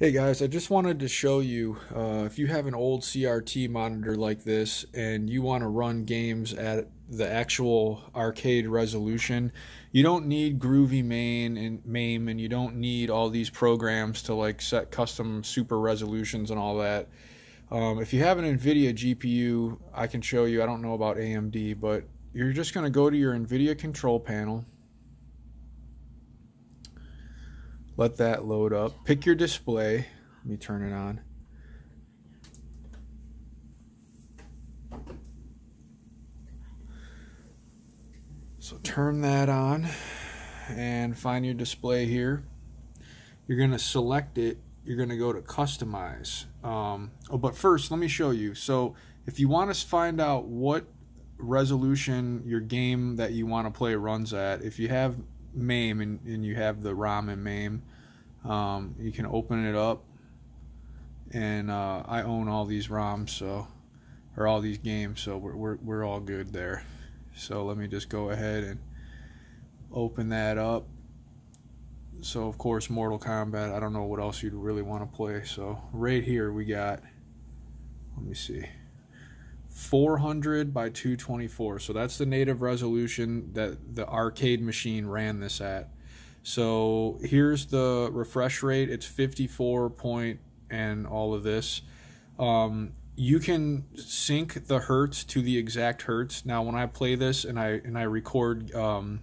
Hey guys, I just wanted to show you uh, if you have an old CRT monitor like this and you want to run games at the actual arcade resolution, you don't need GroovyMAME and MAME and you don't need all these programs to like set custom super resolutions and all that. Um, if you have an NVIDIA GPU, I can show you, I don't know about AMD, but you're just going to go to your NVIDIA control panel let that load up. Pick your display. Let me turn it on. So turn that on and find your display here. You're going to select it. You're going to go to customize. Um, oh, but first, let me show you. So if you want to find out what resolution your game that you want to play runs at, if you have MAME and, and you have the ROM and MAME, um, you can open it up. And uh, I own all these ROMs, so or all these games, so we're, we're, we're all good there. So let me just go ahead and open that up. So of course Mortal Kombat, I don't know what else you'd really want to play. So right here we got, let me see, 400 by 224. So that's the native resolution that the arcade machine ran this at. So here's the refresh rate. It's 54 point and all of this. Um, you can sync the hertz to the exact hertz. Now, when I play this and I and I record um,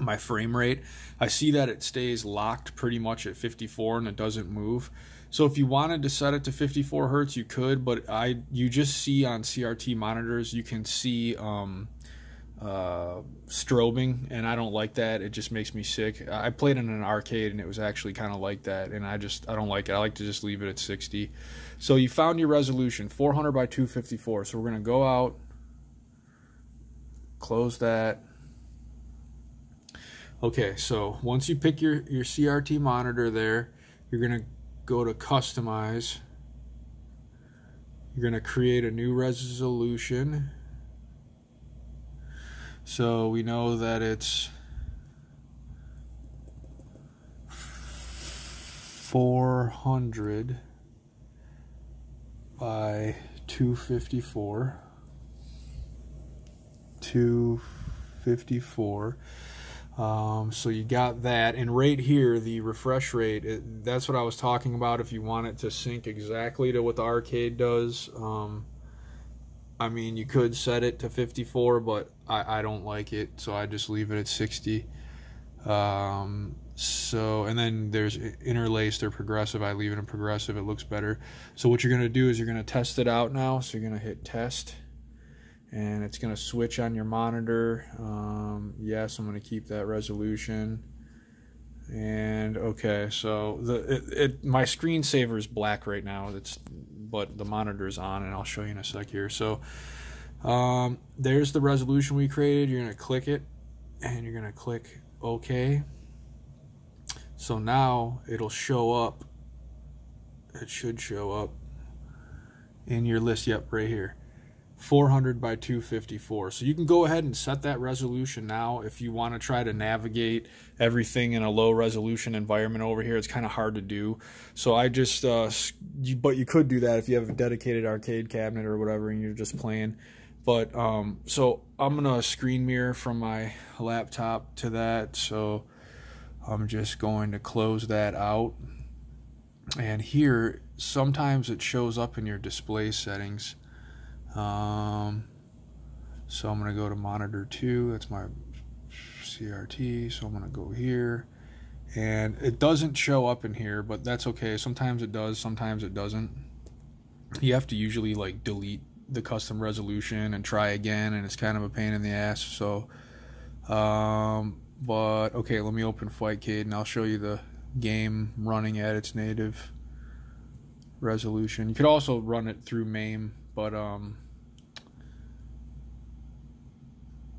my frame rate, I see that it stays locked pretty much at 54 and it doesn't move. So if you wanted to set it to 54 hertz, you could, but I you just see on CRT monitors, you can see um, uh, strobing, and I don't like that. It just makes me sick. I played in an arcade, and it was actually kind of like that, and I just I don't like it. I like to just leave it at 60. So you found your resolution, 400 by 254. So we're gonna go out, close that. Okay, so once you pick your your CRT monitor there, you're gonna go to customize. You're gonna create a new resolution so we know that it's 400 by 254. 254. Um, so you got that, and right here, the refresh rate, it, that's what I was talking about. If you want it to sync exactly to what the arcade does, um, I mean, you could set it to 54, but I, I don't like it, so I just leave it at 60. Um, so, and then there's interlaced or progressive. I leave it in progressive. It looks better. So what you're going to do is you're going to test it out now. So you're going to hit test and it's going to switch on your monitor. Um, yes, I'm going to keep that resolution. And okay, so the it, it my screensaver is black right now. It's but the monitor is on, and I'll show you in a sec here. So um, there's the resolution we created. You're gonna click it, and you're gonna click OK. So now it'll show up. It should show up in your list. Yep, right here. 400 by 254. So you can go ahead and set that resolution now if you want to try to navigate everything in a low resolution environment over here. It's kind of hard to do. So I just, uh, you, but you could do that if you have a dedicated arcade cabinet or whatever and you're just playing. But um, so I'm gonna screen mirror from my laptop to that. So I'm just going to close that out. And here, sometimes it shows up in your display settings um, so I'm going to go to monitor 2. That's my CRT. So I'm going to go here. And it doesn't show up in here, but that's okay. Sometimes it does, sometimes it doesn't. You have to usually like delete the custom resolution and try again, and it's kind of a pain in the ass. So, um, but okay, let me open Fightcade and I'll show you the game running at its native resolution. You could also run it through MAME but um,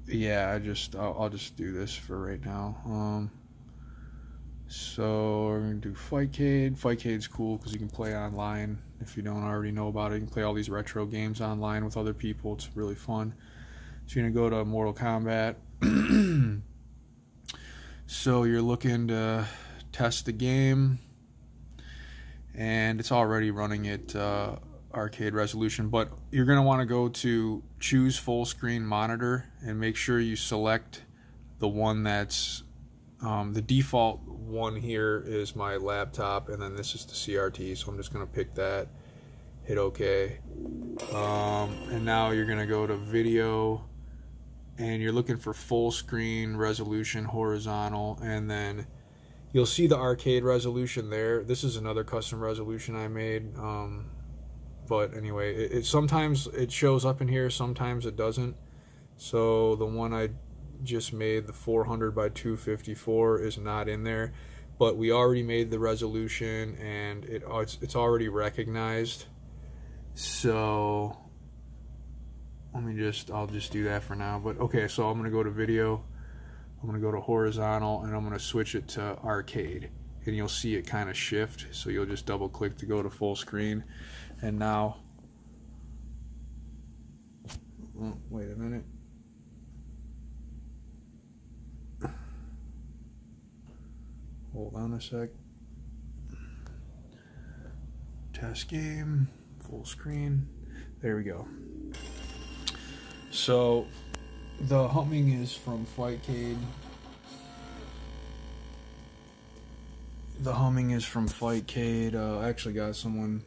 yeah, I just I'll, I'll, just do this for right now. Um, so we're gonna do Fightcade. Fightcade's cool because you can play online. If you don't already know about it, you can play all these retro games online with other people. It's really fun. So you're gonna go to Mortal Kombat. so you're looking to test the game and it's already running at uh, arcade resolution. But you're going to want to go to choose full screen monitor and make sure you select the one that's um, the default one here is my laptop, and then this is the CRT. So I'm just going to pick that, hit OK. Um, and now you're going to go to video, and you're looking for full screen resolution, horizontal, and then you'll see the arcade resolution there. This is another custom resolution I made. Um, but anyway, it, it, sometimes it shows up in here, sometimes it doesn't. So the one I just made the 400 by 254 is not in there. But we already made the resolution and it uh, it's, it's already recognized. So let me just I'll just do that for now. But okay so I'm gonna go to video. I'm gonna go to horizontal and I'm gonna switch it to arcade and you'll see it kind of shift so you'll just double click to go to full screen and now oh, wait a minute Hold on a sec. Test game, full screen. There we go. So the humming is from Fightcade. The humming is from Fightcade. Uh, I actually got someone.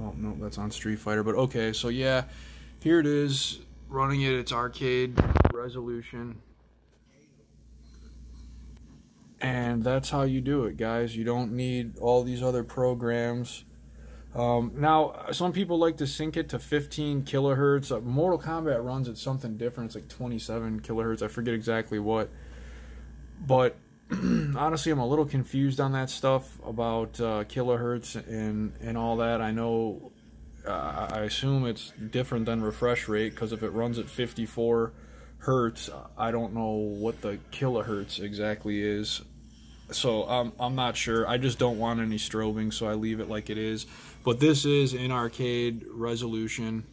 Oh no, that's on Street Fighter. But okay, so yeah, here it is, running it. It's arcade resolution. And that's how you do it, guys. You don't need all these other programs. Um, now, some people like to sync it to 15 kilohertz. Uh, Mortal Kombat runs at something different. It's like 27 kilohertz. I forget exactly what. But honestly, I'm a little confused on that stuff about uh, kilohertz and, and all that. I know, uh, I assume it's different than refresh rate because if it runs at 54 hertz, I don't know what the kilohertz exactly is so I'm, I'm not sure. I just don't want any strobing, so I leave it like it is. But this is in arcade resolution.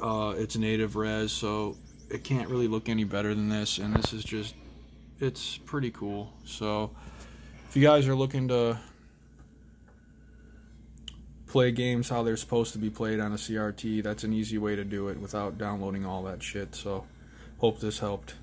Uh, it's native res, so it can't really look any better than this. And this is just, it's pretty cool. So if you guys are looking to play games how they're supposed to be played on a CRT, that's an easy way to do it without downloading all that shit. So hope this helped.